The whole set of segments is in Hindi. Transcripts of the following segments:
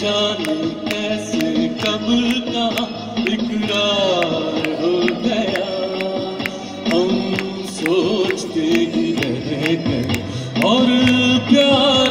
जाने कैसे कब का इकरार हो गया। हम सोचते ही रह गए और प्यार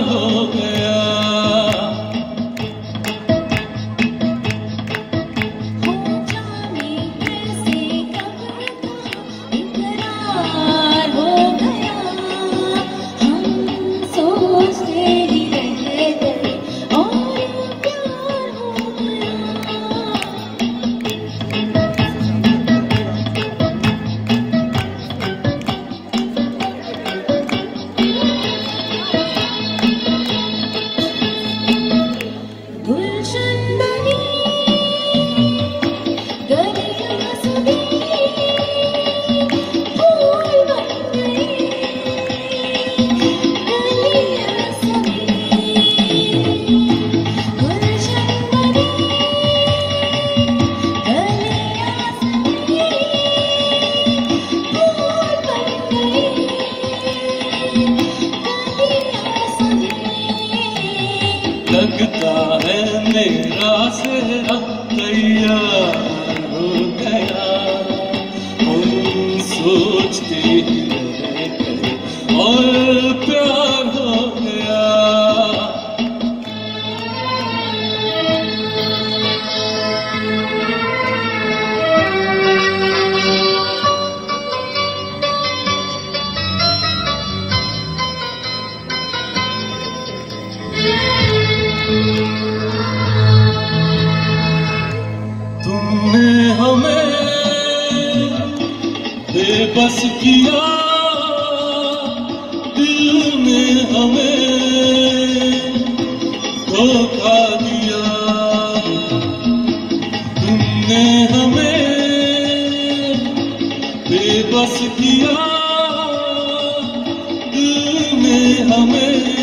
लगता है मेरा सेरा तैयार हो गया। हम सोचते हैं बस किया दिल में हमें धोखा दिया तुमने हमें बेबस किया दिल में हमें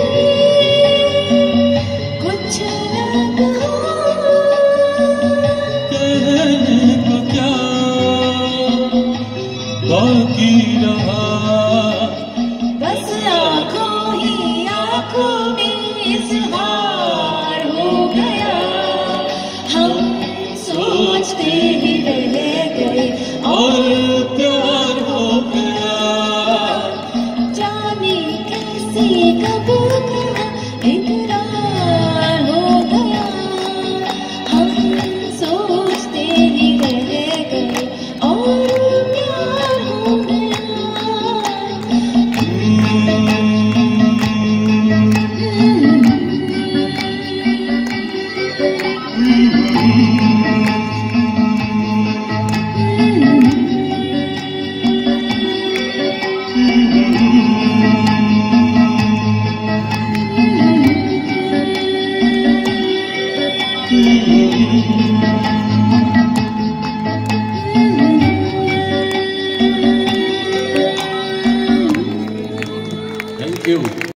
comigo. Thank you.